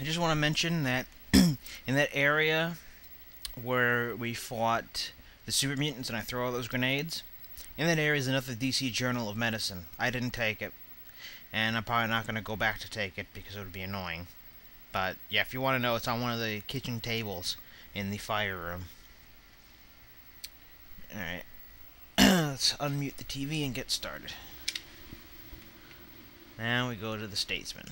I just want to mention that in that area where we fought the super mutants and I throw all those grenades, in that area is another DC Journal of Medicine. I didn't take it, and I'm probably not going to go back to take it because it would be annoying. But yeah, if you want to know, it's on one of the kitchen tables in the fire room. Alright. Let's unmute the TV and get started. Now we go to the Statesman.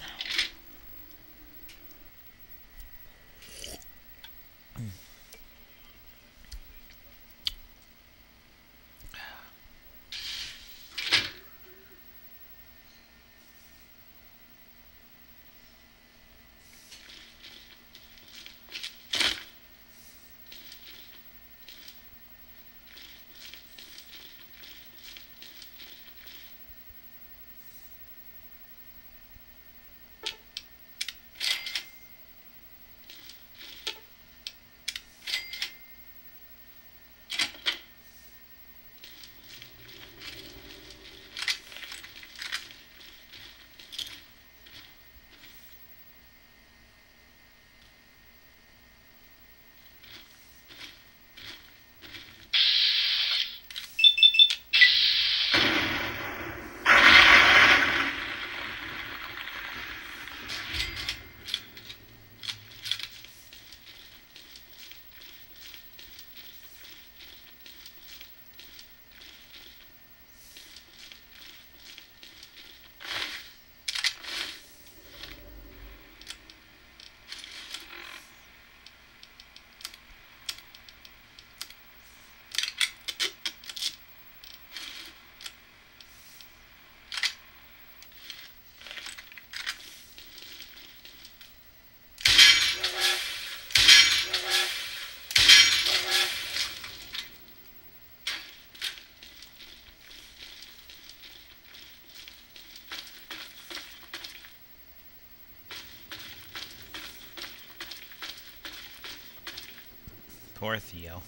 Theo.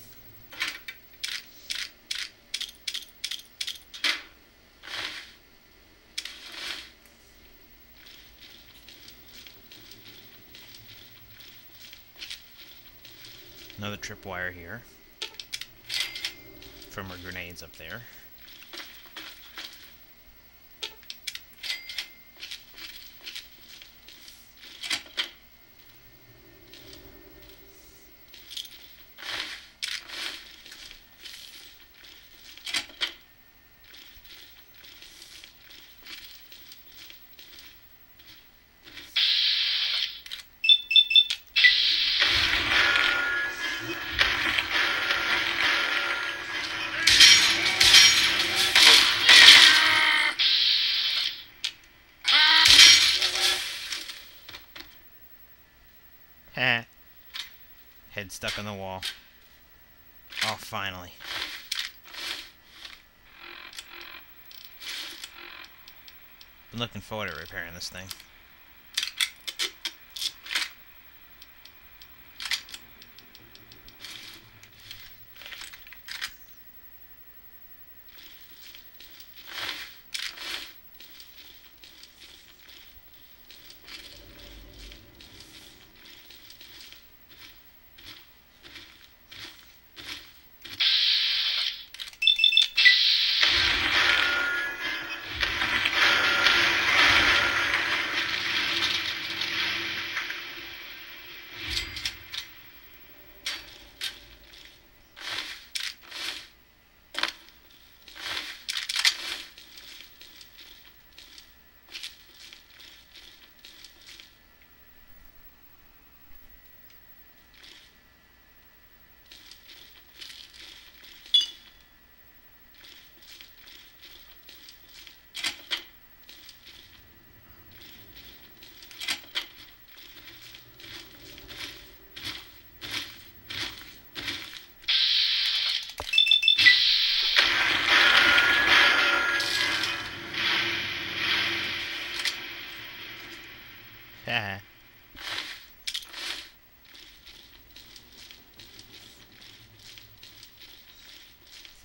Another tripwire here. From our grenades up there. Stuck on the wall. Oh, finally. Been looking forward to repairing this thing.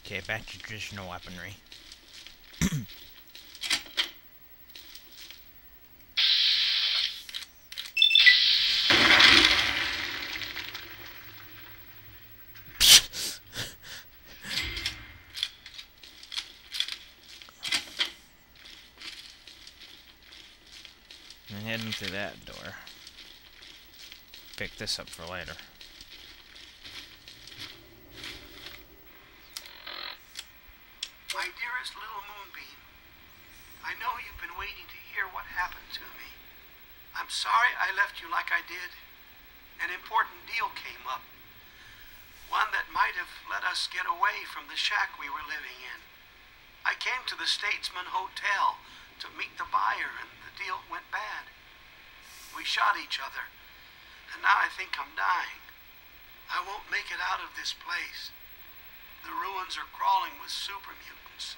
Okay, back to traditional weaponry. through that door. Pick this up for later. My dearest little moonbeam, I know you've been waiting to hear what happened to me. I'm sorry I left you like I did. An important deal came up. One that might have let us get away from the shack we were living in. I came to the Statesman Hotel to meet the buyer, and the deal went bad. We shot each other, and now I think I'm dying. I won't make it out of this place. The ruins are crawling with super mutants.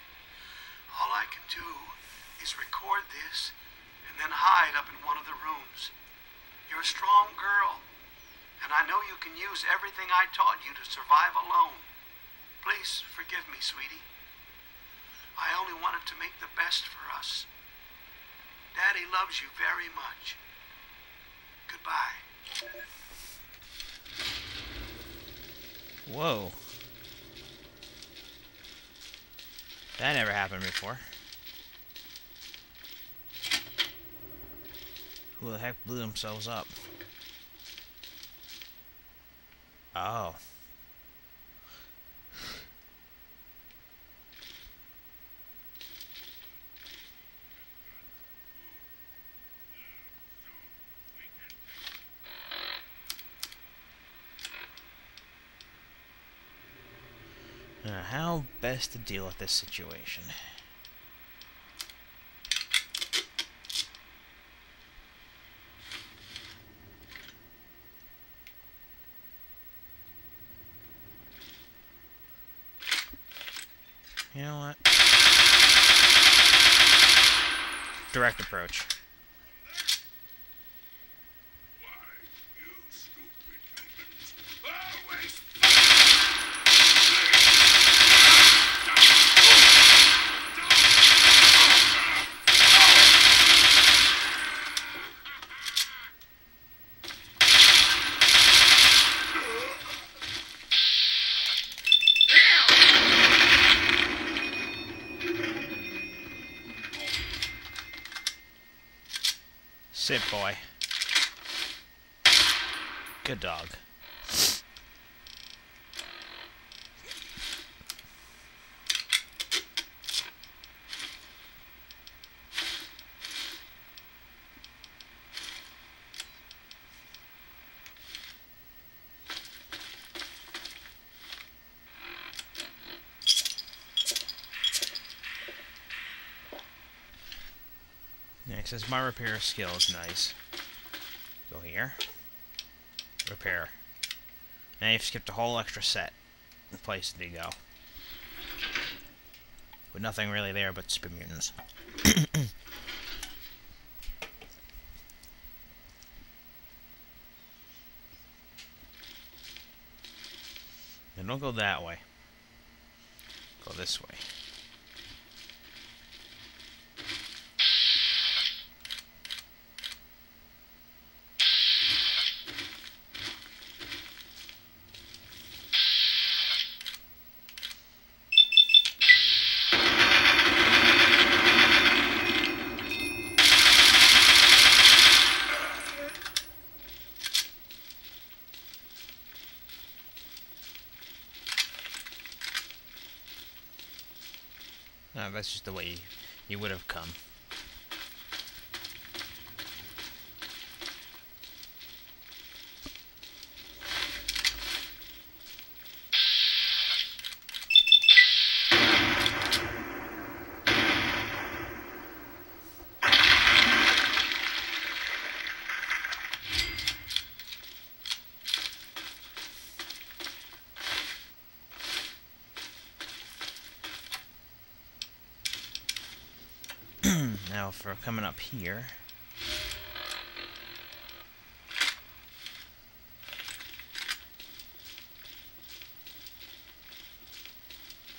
All I can do is record this and then hide up in one of the rooms. You're a strong girl, and I know you can use everything I taught you to survive alone. Please forgive me, sweetie. I only wanted to make the best for us. Daddy loves you very much. Goodbye. Whoa. That never happened before. Who the heck blew themselves up? Oh. How best to deal with this situation? You know what? Direct approach. Sit, boy. Good dog. Says my repair skill is nice. Go here. Repair. Now you've skipped a whole extra set. Place to go. With nothing really there but super mutants. and don't go that way. Go this way. No, that's just the way you would have come. now for coming up here.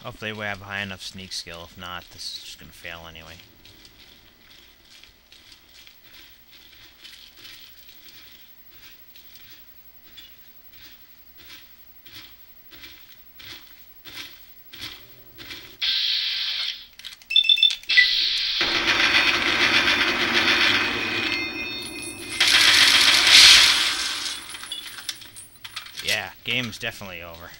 Hopefully we have high enough sneak skill. If not, this is just going to fail anyway. Game's definitely over.